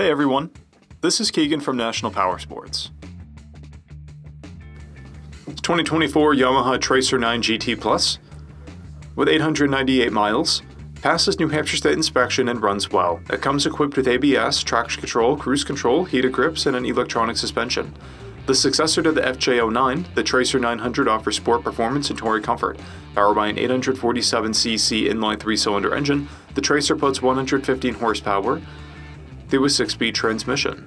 Hey everyone, this is Keegan from National Power Sports. 2024 Yamaha Tracer 9 GT Plus, with 898 miles, passes New Hampshire State inspection and runs well. It comes equipped with ABS, traction control, cruise control, heated grips, and an electronic suspension. The successor to the FJ09, the Tracer 900 offers sport performance and touring comfort. Powered by an 847cc inline three-cylinder engine, the Tracer puts 115 horsepower through a six-speed transmission.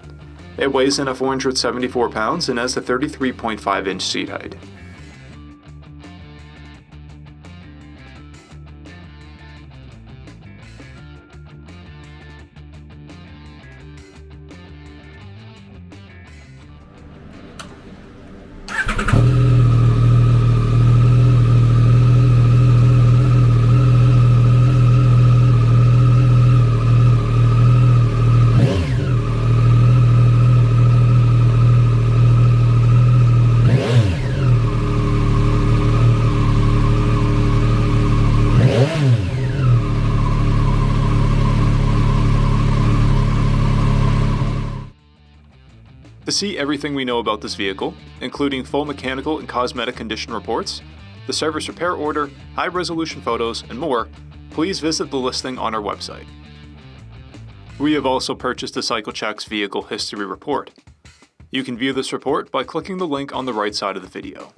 It weighs in at 474 pounds and has a 33.5 inch seat height. To see everything we know about this vehicle, including full mechanical and cosmetic condition reports, the service repair order, high resolution photos, and more, please visit the listing on our website. We have also purchased the CycleCheck's Vehicle History Report. You can view this report by clicking the link on the right side of the video.